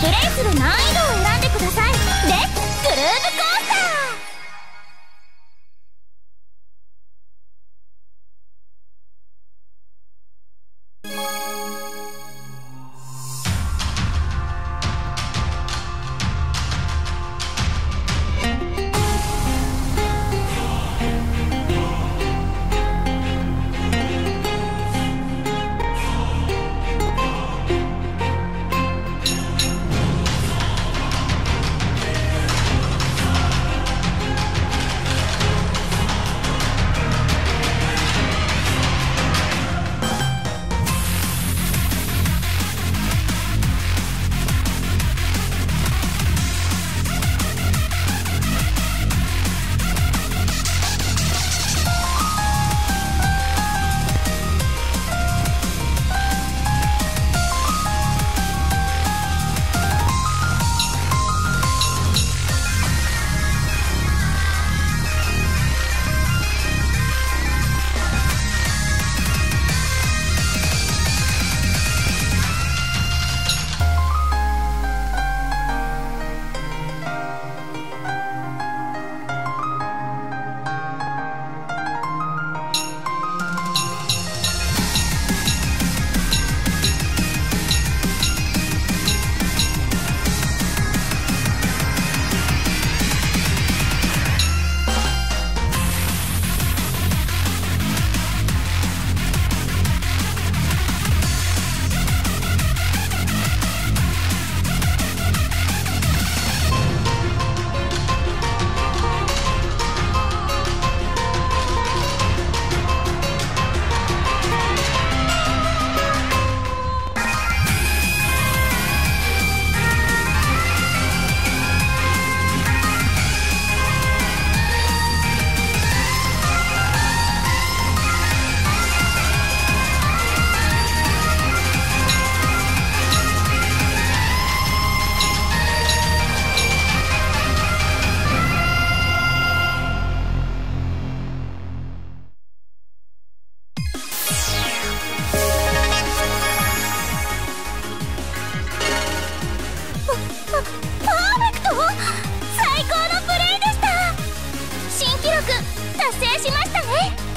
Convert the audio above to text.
プレイする難易度を選んでください。レッツグルーヴ達成しましたね。